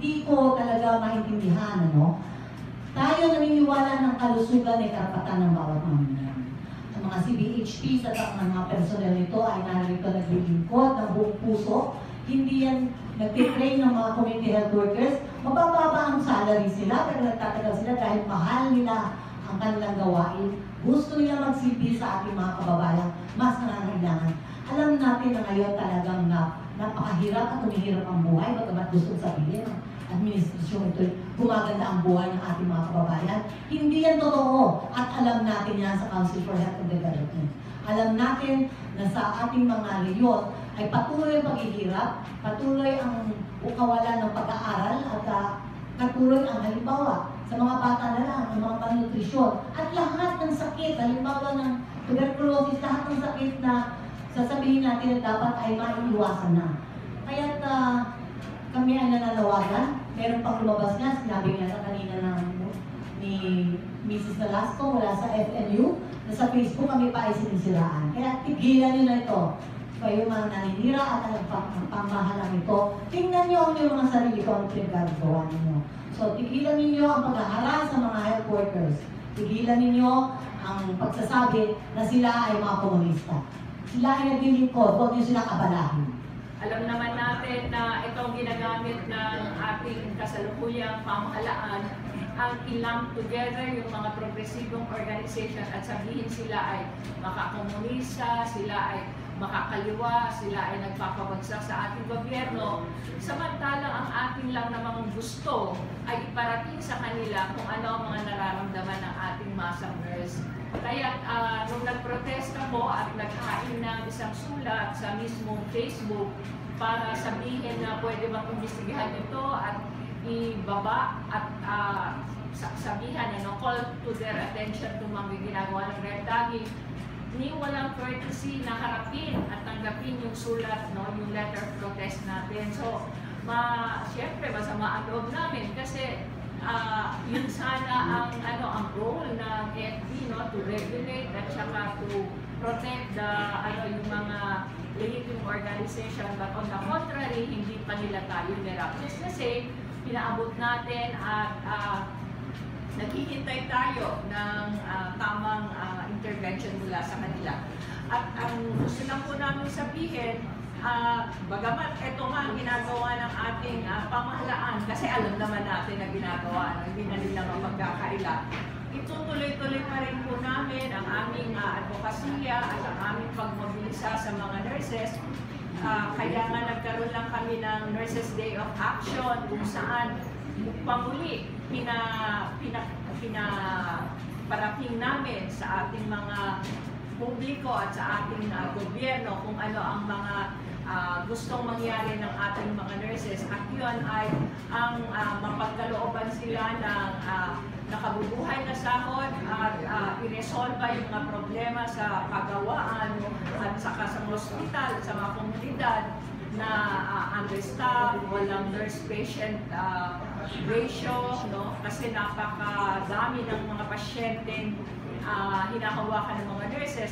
hindi ko talaga maintindihan, ano? Tayo naniniwala ng kalusugan ay karapatan ng bawat mamamayan. Ang mga CBHPs at ang mga personel nito ay narito naglilingkod ng buong puso. Hindi yan nagtitrain ng mga community health workers. Mabababa ang salary sila pero nagtatagal sila dahil mahal nila ang kanilang gawain. Gusto nila magsilbi sa ating mga kababayan, mas nangangailangan. Alam natin na ngayon talagang na, napakahirap at humihirap ang buhay, bagamat gusto sabihin ng administrasyon ito, gumaganda ang buhay ng ating mga kababayan. Hindi yan totoo at alam natin yan sa Council for Health and Development. Alam natin na sa ating mga reyon ay patuloy ang paghihirap, patuloy ang kawalan ng pag-aaral at uh, patuloy ang halimbawa sa mga bata na lang, ng mga malnutrisyon, at lahat ng sakit, halimbawa ng tuberculosis, lahat ng sakit na sasabihin natin na dapat ay maiiwasan na. Kaya uh, kami ay nananawagan, meron pang lumabas nga, sinabi nga sa kanina ng ni Mrs. Velasco mula sa FNU, na sa Facebook kami pa ay sinisiraan. Kaya tigilan nyo na ito. Kayo mga naninira at ang pamahalang ito, tingnan nyo ang mga sarili ko ang pinagagawa ninyo. So, tigilan ninyo ang paghaharas sa mga health workers. Tigilan ninyo ang pagsasabi na sila ay mga komunista. Sila ay naglilingkod, huwag nyo sila kabalahin. Alam naman natin na itong ginagamit ng ating kasalukuyang pamahalaan ang ilang together yung mga progresibong organization at sabihin sila ay makakomunista, sila ay makakaliwa, sila ay nagpapabagsak sa ating gobyerno. Samantalang ang ating lang namang gusto ay iparating sa kanila kung ano ang mga nurse. Kaya uh, nung nagprotesta po at naghain ng isang sulat sa mismong Facebook para sabihin na pwede bang imbestigahan ito at ibaba at uh, sabihan, ano, call to their attention to mga ginagawa ng Red Dagi, ni walang courtesy na harapin at tanggapin yung sulat, no, yung letter of protest natin. So, ma, syempre, masama ang loob namin kasi uh, yun sana ang ano ang role ng FD no to regulate at saka to protect the ano yung mga legitimate organization but on the contrary hindi pa nila tayo nirapis kasi pinaabot natin at uh, naghihintay tayo ng uh, tamang uh, intervention mula sa kanila. At ang gusto lang po namin sabihin, uh, bagamat ito nga ang ginagawa ng ating uh, pamahalaan, kasi alam naman natin na ginagawa, hindi na nila mapagkakaila, itutuloy-tuloy pa rin po namin ang aming uh, advokasya at ang aming pagmobilisa sa mga nurses. Uh, kaya nga nagkaroon lang kami ng Nurses Day of Action kung saan pamuli pina, pina, pina parating namin sa ating mga publiko at sa ating uh, gobyerno kung ano ang mga gustong mangyari ng ating mga nurses at yun ay ang uh, mapagkalooban sila ng uh, nakabubuhay na sahod at uh, iresolva yung mga problema sa pagawaan at saka sa hospital, sa mga komunidad na uh, understaffed, walang nurse-patient uh, ratio, no? kasi napakadami ng mga pasyente uh, hinahawakan ng mga nurses.